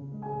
Música